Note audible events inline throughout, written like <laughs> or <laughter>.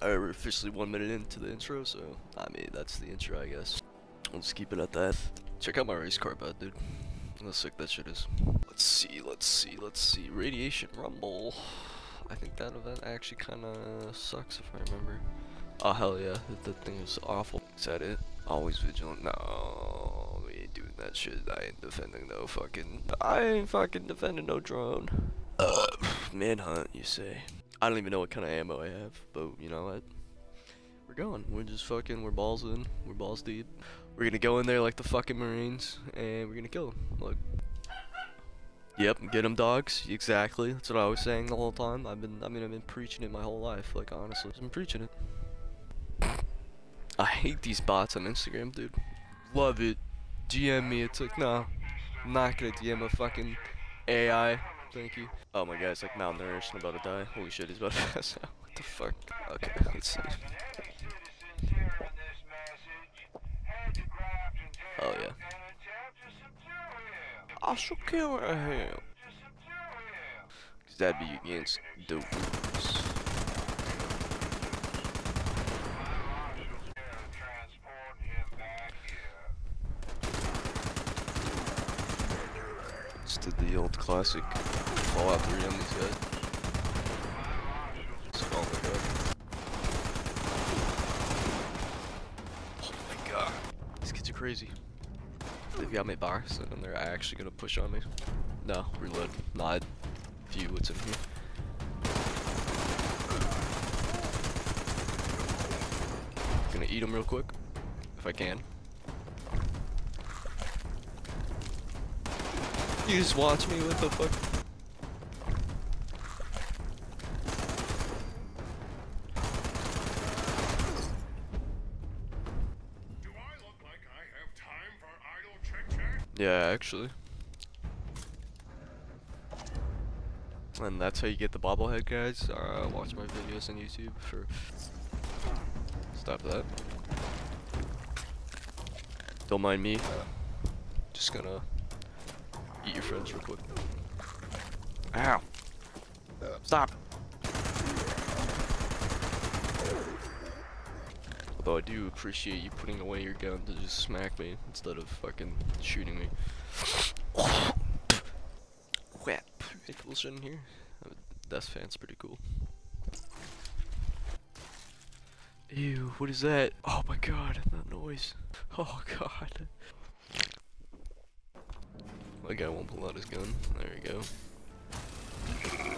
Alright, we're officially one minute into the intro, so I mean that's the intro, I guess. Just keep it at that. Check out my race car bed, dude. How sick that shit is. Let's see, let's see, let's see. Radiation Rumble. I think that event actually kind of sucks if I remember. Oh hell yeah, that thing is awful. Is that it? Always vigilant. No, we ain't doing that shit. I ain't defending no fucking. I ain't fucking defending no drone. Uh, <sighs> manhunt, you say? I don't even know what kind of ammo I have, but you know what? We're going. We're just fucking. We're balls in. We're balls deep. We're gonna go in there like the fucking Marines, and we're gonna kill them. Look. Yep, get them dogs. Exactly. That's what I was saying the whole time. I've been. I mean, I've been preaching it my whole life. Like honestly, I've been preaching it. I hate these bots on Instagram, dude. Love it. GM me. It's like, nah, I'm not gonna DM a fucking AI. Thank you. Oh my god, it's like malnourished and about to die. Holy shit, he's about to <laughs> pass out. What the fuck? Okay, <laughs> let's see. Oh yeah. I should kill him. Cause that'd be against the Just did the old classic Fallout 3 on these guys. Oh my god. Oh my god. These kids are crazy. They've got me boxed and they're actually gonna push on me. No, reload. Not view what's in here. Gonna eat them real quick, if I can. You just watch me, what the fuck? Do I look like I have time for idle chit chat? Yeah, actually. And that's how you get the bobblehead, guys. Uh, watch my videos on YouTube for. Stop that. Don't mind me. Just gonna eat your friends real quick. Ow! Stop! Although I do appreciate you putting away your gun to just smack me instead of fucking shooting me. Cool shit in here. Death fan's pretty cool. Ew, what is that? Oh my god, that noise. Oh god. My guy won't pull out his gun. There we go.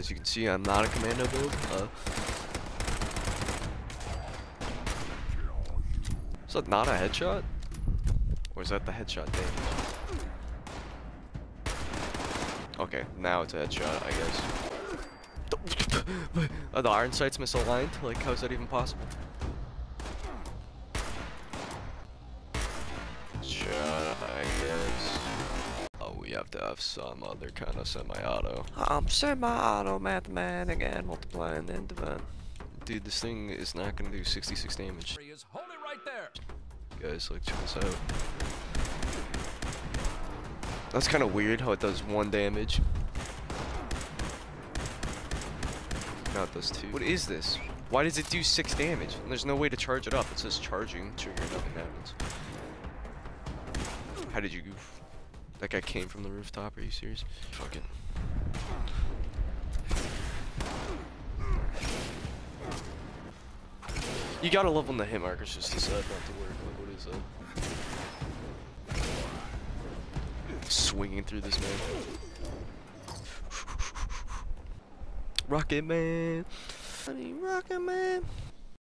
As you can see, I'm not a commando build. Uh, is that not a headshot? Or is that the headshot damage? Okay, now it's a headshot, I guess. Are <laughs> the iron sights misaligned? Like, how's that even possible? Have to have some other kind of semi-auto. I'm semi-auto mathematic again, multiplying and divide. Dude, this thing is not gonna do 66 damage. is hold right there. Guys, like, check this out. That's kind of weird how it does one damage. Now it does two. What is this? Why does it do six damage? There's no way to charge it up. It says charging, trigger, nothing happens. How did you goof? That guy came from the rooftop, are you serious? Fuck it. You gotta love when the hit markers just decide not to work. Like, what is that? Swinging through this man. Rocket Man. Rocket Man.